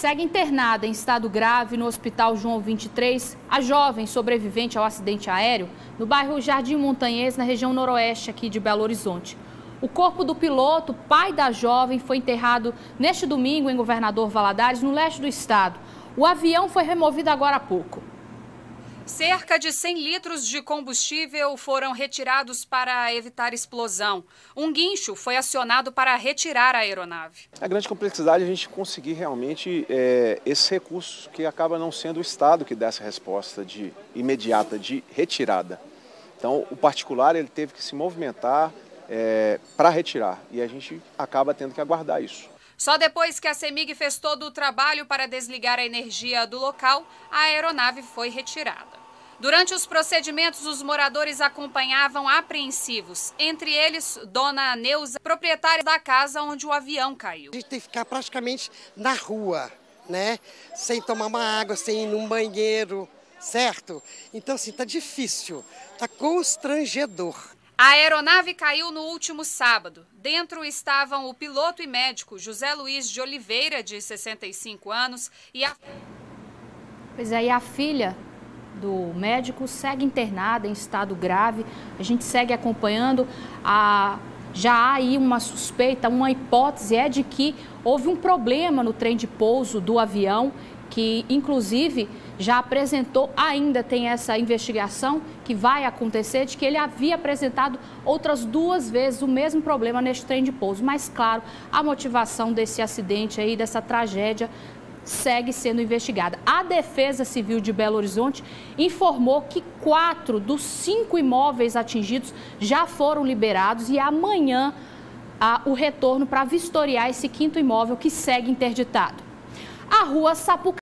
segue internada em estado grave no Hospital João 23 a jovem sobrevivente ao acidente aéreo no bairro Jardim Montanhês, na região noroeste aqui de Belo Horizonte. O corpo do piloto, pai da jovem, foi enterrado neste domingo em Governador Valadares, no leste do estado. O avião foi removido agora há pouco. Cerca de 100 litros de combustível foram retirados para evitar explosão. Um guincho foi acionado para retirar a aeronave. A grande complexidade é a gente conseguir realmente é, esses recursos que acaba não sendo o Estado que dá essa resposta de imediata de retirada. Então, o particular ele teve que se movimentar é, para retirar e a gente acaba tendo que aguardar isso. Só depois que a CEMIG fez todo o trabalho para desligar a energia do local, a aeronave foi retirada. Durante os procedimentos, os moradores acompanhavam apreensivos, entre eles Dona Neuza, proprietária da casa onde o avião caiu. A gente tem que ficar praticamente na rua, né? Sem tomar uma água, sem ir num banheiro, certo? Então, assim, tá difícil, tá constrangedor. A aeronave caiu no último sábado. Dentro estavam o piloto e médico José Luiz de Oliveira, de 65 anos, e a. Pois é, e a filha do médico segue internada em estado grave. A gente segue acompanhando. A, já há aí uma suspeita, uma hipótese é de que houve um problema no trem de pouso do avião, que inclusive já apresentou, ainda tem essa investigação que vai acontecer, de que ele havia apresentado outras duas vezes o mesmo problema neste trem de pouso. Mas, claro, a motivação desse acidente aí, dessa tragédia, segue sendo investigada. A Defesa Civil de Belo Horizonte informou que quatro dos cinco imóveis atingidos já foram liberados e amanhã há o retorno para vistoriar esse quinto imóvel que segue interditado. A rua Sapucaí